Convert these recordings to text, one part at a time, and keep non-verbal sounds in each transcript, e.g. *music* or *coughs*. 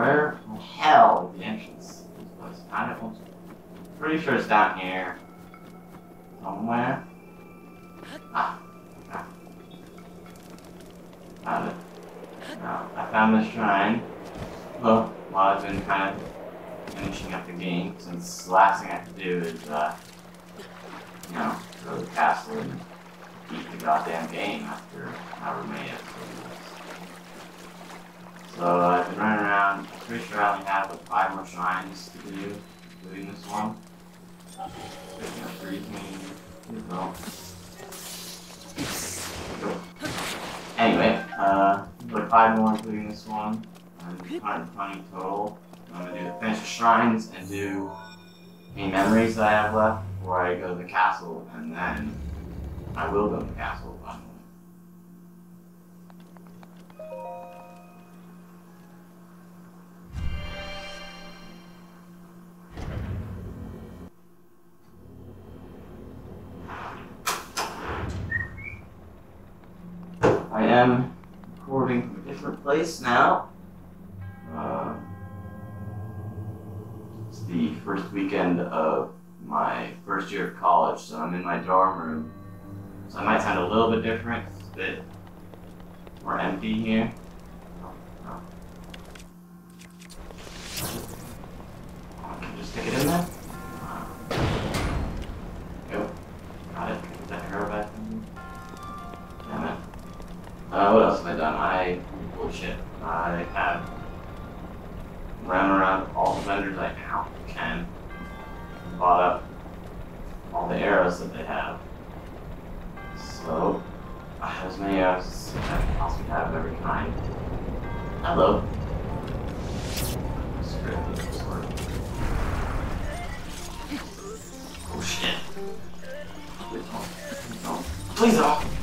Where the hell is the entrance to this place? I don't. know. Pretty sure it's down here somewhere. Ah, ah. Found it. Now, I found the shrine. Well, while I've been kind of finishing up the game, since the last thing I have to do is, uh, you know, go to the castle and beat the goddamn game after however many episodes. So I've been running around. I'm pretty sure I only have like five more shrines to do, including this one. Go. Anyway, uh, like five more including this one. And 120 total. I'm gonna do the finish the shrines and do any memories that I have left before I go to the castle, and then I will go to the castle place now. Uh, it's the first weekend of my first year of college, so I'm in my dorm room. So I might sound a little bit different. It's a bit more empty here. Oh, Can just stick it in there? Go. Got it. Put that arrow back. Damn it. Uh, what else have I done? I bullshit. I have run around all the vendors I can. Bought up all the arrows that they have. So I have as many arrows as I can possibly have of every kind. Hello. Oh shit. Please don't. Please don't.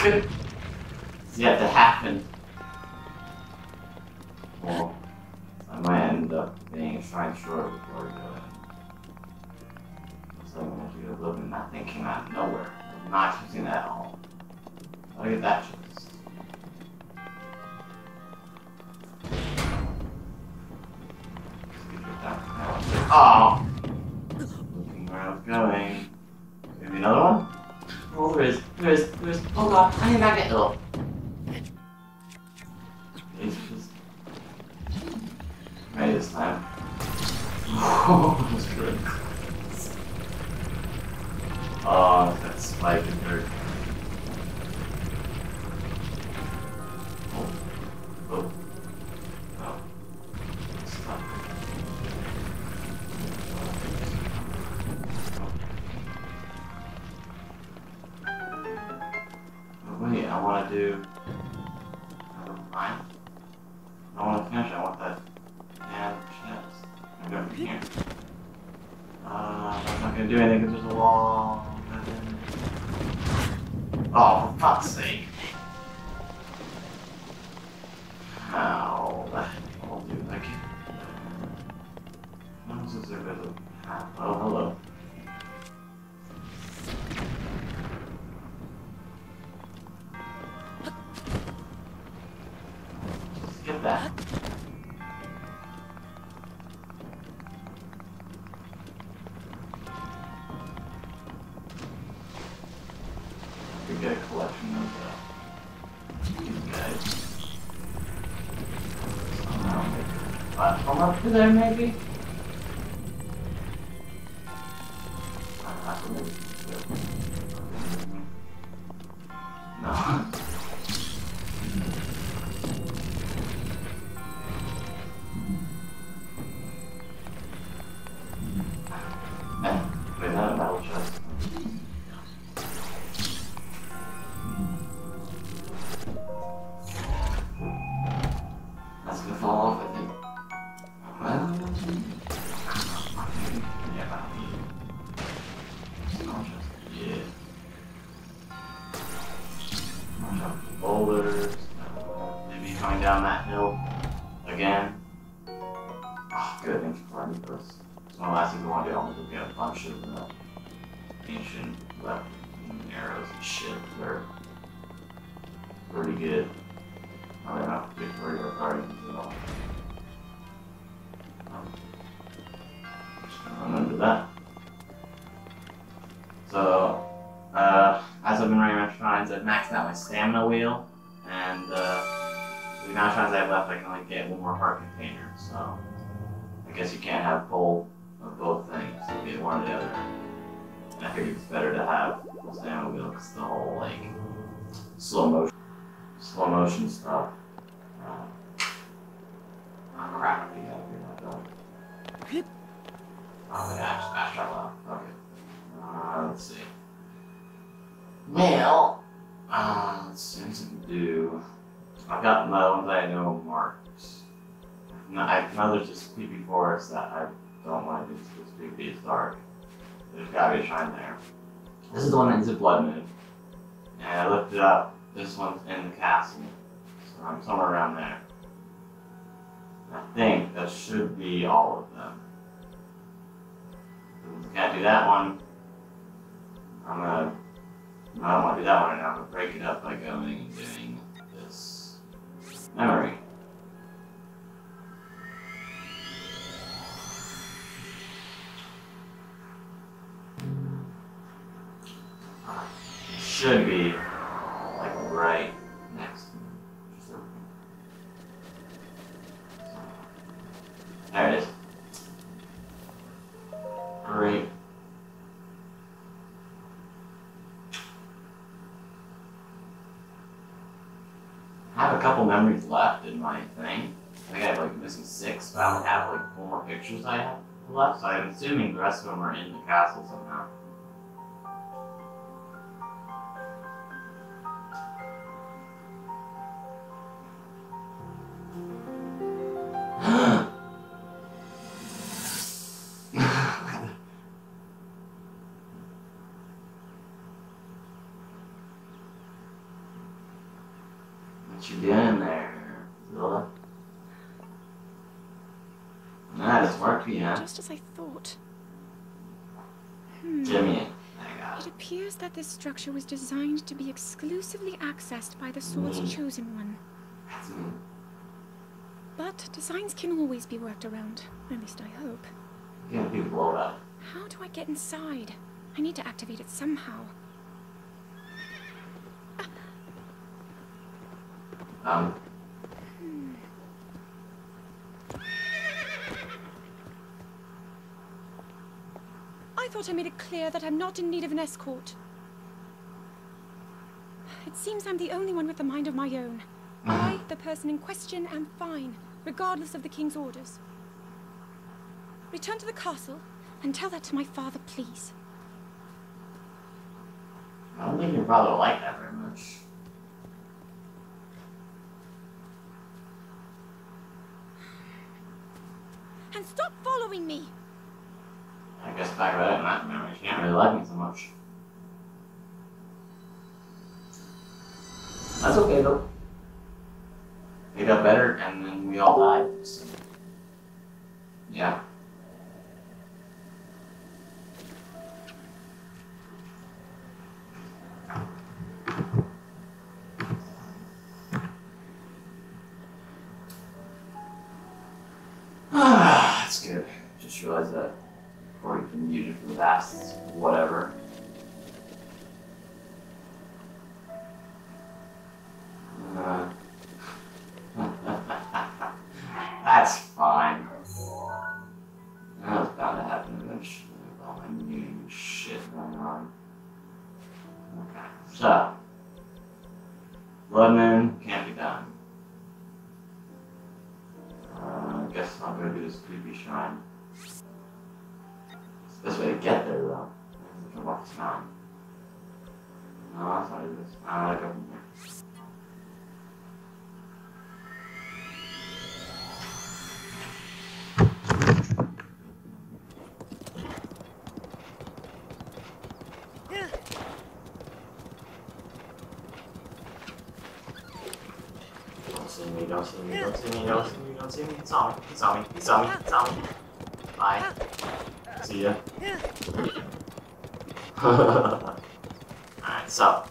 Holy fuck! It's yet to happen. Well, I might end up being a shrine short before we go in. Looks like I'm gonna do a little bit nothing came out of nowhere. I'm not expecting that at all. Look at that chest. Oh god, I need do. There, maybe? My stamina wheel, and uh, the amount of times I have left, I can only get one more heart container. So, I guess you can't have both of both things. You get one or the other. And I figured it's better to have the stamina wheel because the whole like slow motion, slow motion stuff. To do. I've got the ones I know marked. No, I there's this creepy forest that I don't want to do. It's creepy. It's dark. There's gotta be a shrine there. This is the one that a blood moon. And I looked it up. This one's in the castle. So I'm somewhere around there. I think that should be all of them. I can't do that one. I'm gonna. I don't want to do that one right now. I'm break it up by going and doing this memory. Should be pictures I have left, so I'm assuming the rest of them are in the castle somehow. *laughs* what you doing there, That has worked for you, huh? Just as I thought. Hmm. Jimmy, It appears that this structure was designed to be exclusively accessed by the sword's Mm. chosen one. That's me. But designs can always be worked around. At least I hope. You're be blown up. How do I get inside? I need to activate it somehow. Um, thought I made it clear that I'm not in need of an escort. It seems I'm the only one with a mind of my own. I, the person in question, am fine, regardless of the king's orders. Return to the castle and tell that to my father, please. I don't think your father will like that very much. And stop following me! I it in that memory, she can't really like me so much. That's okay though. He got better and then we all died. So. Yeah. past whatever. Uh. *laughs* That's fine. That was bound to happen eventually with all my new shit going on. Okay, so. lemon. See me, don't see me, don't see me, don't see me, don't see me. He saw me, he me, he me, me. Bye. See ya. *laughs* Alright, so.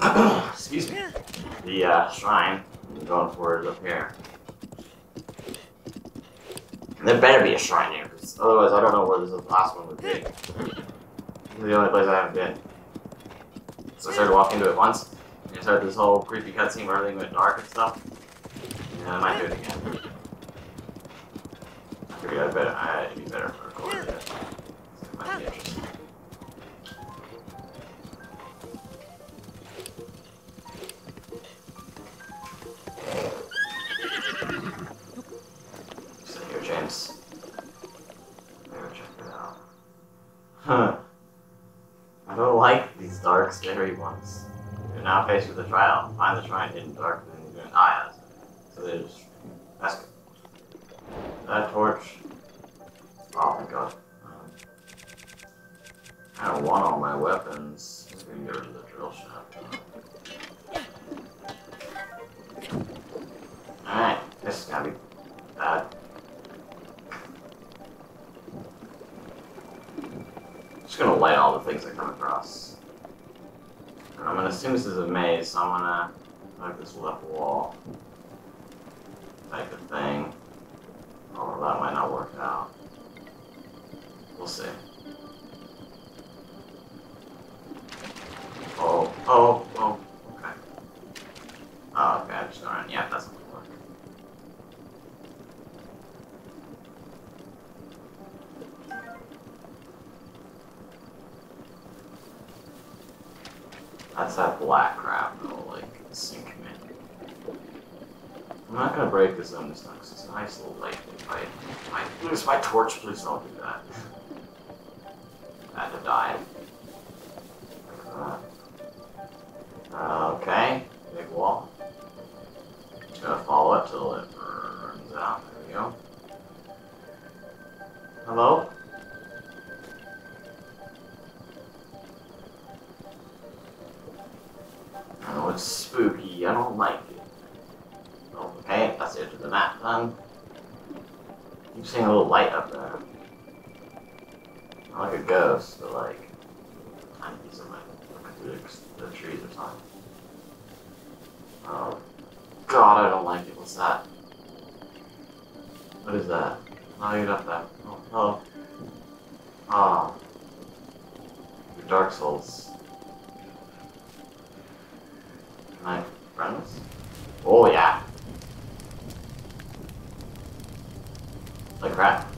*coughs* Excuse me. The uh, shrine I'm going for is up here. There better be a shrine here, because otherwise I don't know where this last one would be. This is the only place I haven't been. So I started walking into it once, I started this whole creepy cutscene where everything went dark and stuff. And I might do it again. I figured I'd better, I'd be better for recording it. It might be interesting. Here, James. It out. Huh. I don't like these dark, scary ones. Now faced with a trial. Find the shrine hidden dark, and then you're. So they just. Good. That torch. Oh my god. I don't want all my weapons. I'm gonna get rid of the drill shaft. Alright, this is gonna be bad. Just gonna light all the things I come across. I'm gonna assume this is a maze, so I'm gonna like this left wall type of thing. Oh, that might not work out. We'll see. Oh, oh, oh, okay. Oh, okay, I'm just going around. Yeah, that's not gonna work. That's that black crap that'll like sink me. I'm not gonna break this zone this time 'cause it's a nice little light. If I, I lose my torch, please don't do that. Piece of light looking through the, trees or something. Oh god, I don't like it. What's that? What is that? Oh, you got that. Oh, hello. Ah. Your Dark Souls. i My friends? Oh yeah. Like crap.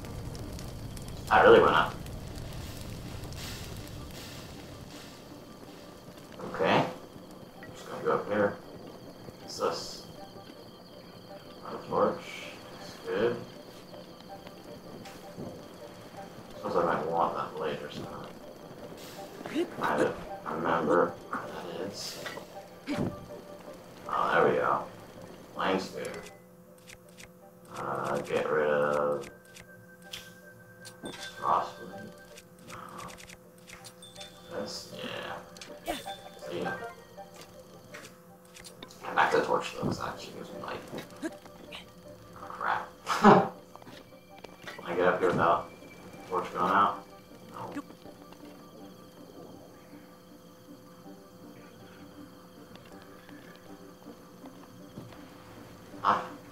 That really went up. Up here. What's? A torch. Good.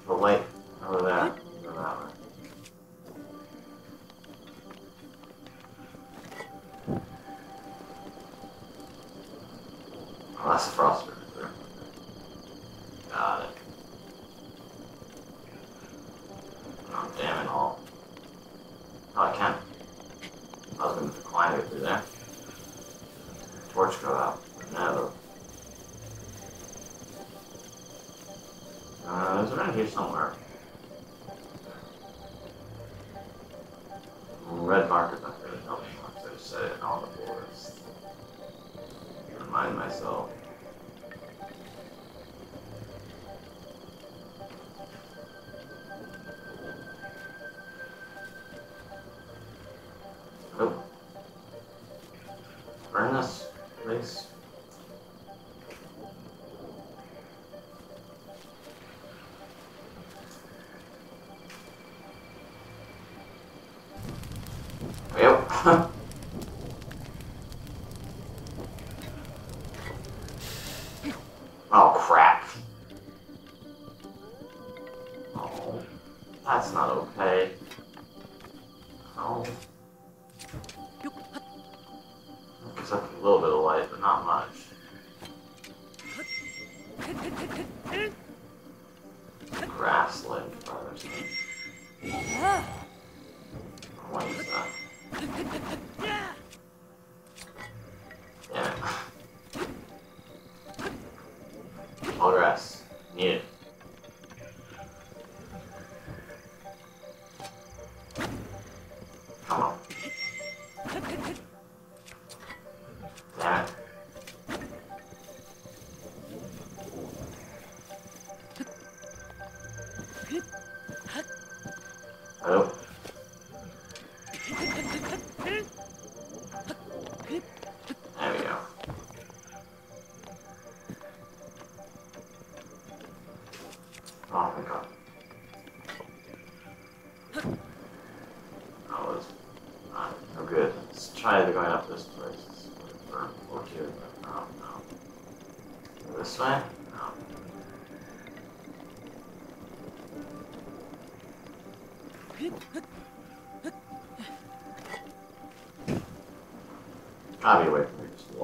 The light over there. That way. Oh, that's the frost myself. Oh.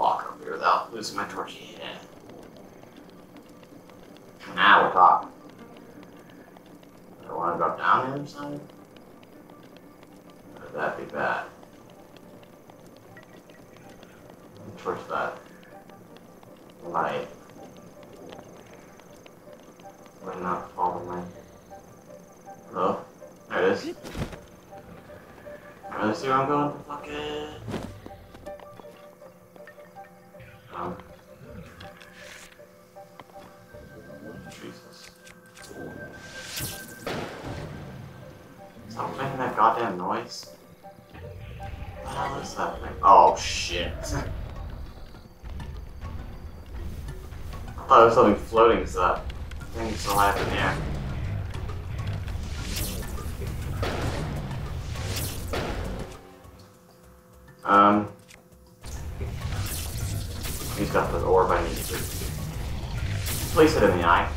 Walk up here without losing my torch. Yeah. Now we're talking. I don't want to drop down the other side. Or that'd be bad. Torch that. Light. Would not fall in my. Hello? There it is. Really see where I'm going? Fuck it. Stop making that goddamn noise. What the hell is that thing? Oh shit. *laughs* I thought it was something floating, so that thing's still alive in the air. Um. He's got the orb I need to place it in the eye.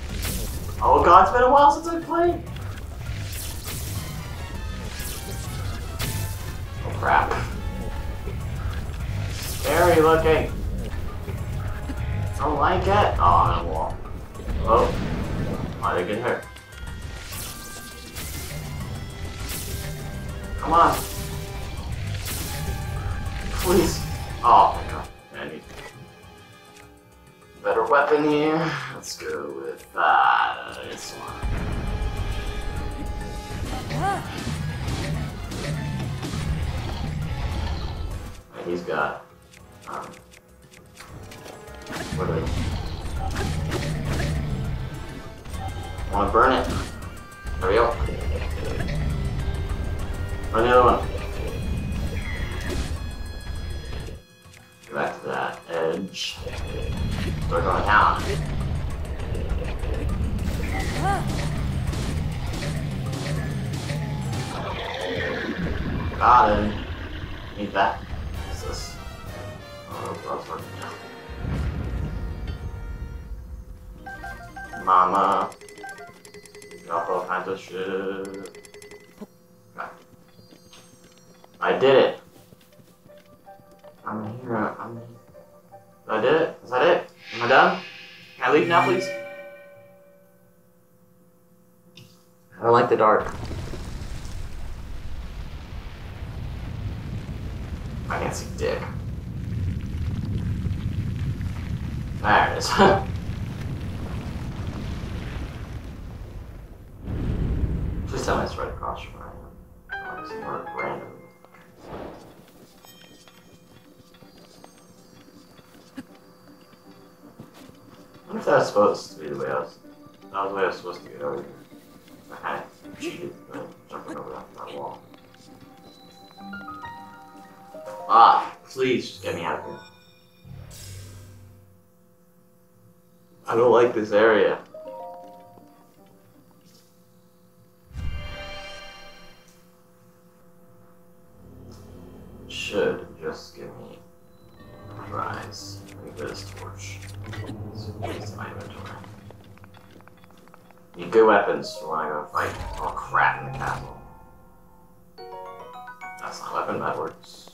Oh god, it's been a while since I played! Oh crap. Scary looking. Don't like it. Oh, on a wall. Oh. Why did I get hurt? Come on. Please. Oh weapon here. Let's go with uh, this one. And he's got um, what are I want to burn it. There we go. Burn the other one. Go back to that edge. We're going down. Got him. Need that. What's this? Oh, that's working. Mama. Drop all kinds of shit. I did it. I'm a hero. I'm a... I did it. Is that it? Am I done? Can I leave now, mm-hmm. please? I don't like the dark. I can't see dick. There it is. *laughs* Should just give me rise. Let me get this torch. It's it's my inventory. Need good weapons for when I go fight all crap in the castle. That's not weapon, that works.